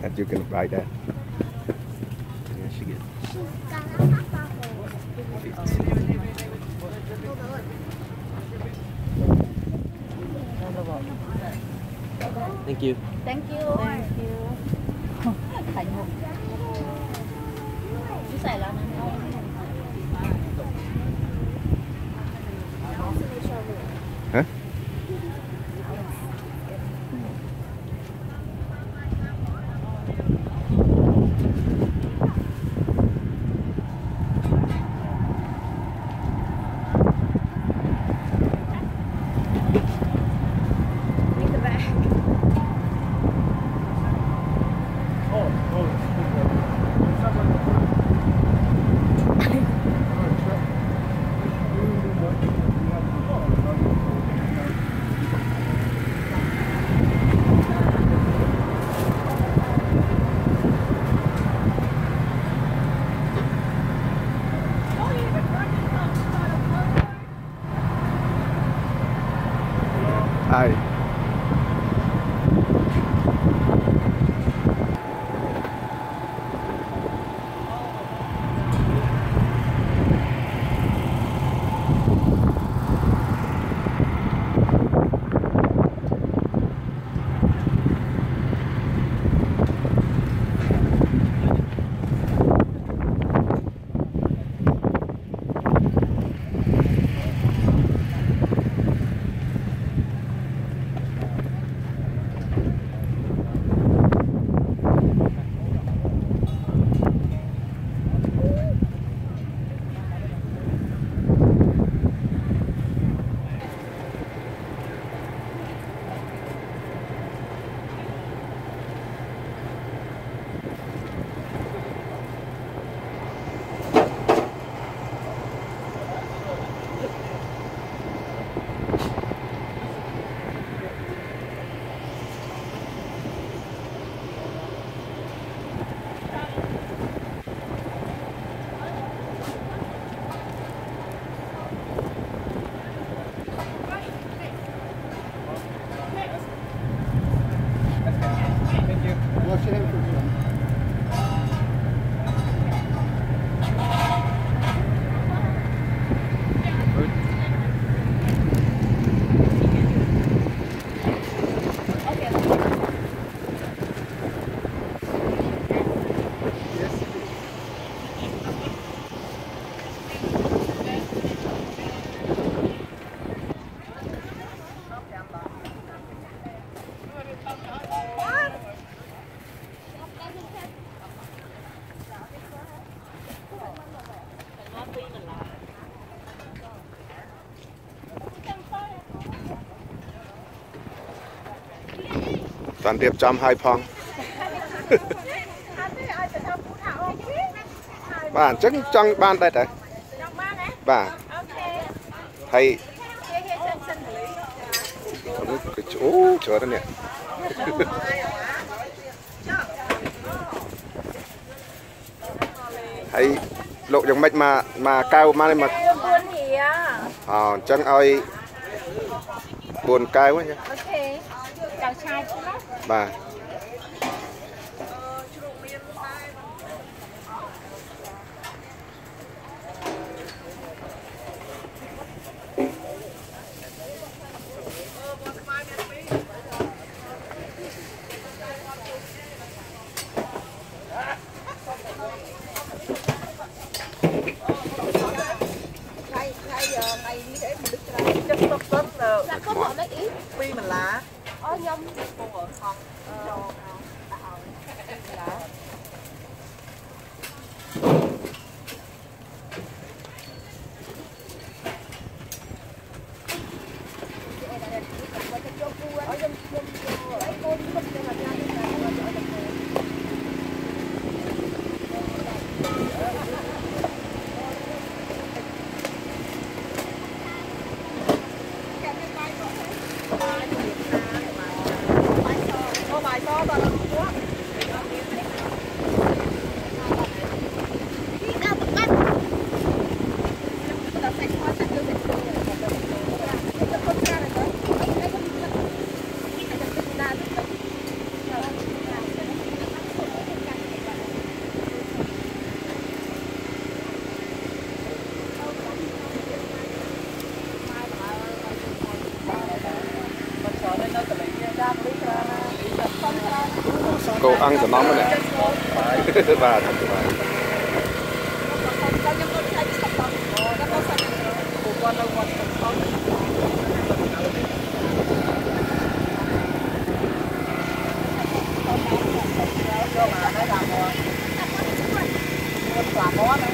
That you can ride that. Thank you. Thank you. Thank you. Thank you. noche de. Trăm hai phong បាទអញ្ចឹងចង់បានដែរតែបាទហើយអូច្រើនណាស់ហើយលោកយ៉ាងម៉េចមកមកកៅមកនេះមក Buôn thì à. អអញ្ចឹងឲ្យ buồn cay quá nhá. Ok. Chào trai chú bác. Bà. 好有 ăn cho nó nóng này và thật là Hãy subscribe cho kênh Ghiền Mì Gõ Để không bỏ lỡ những video hấp dẫn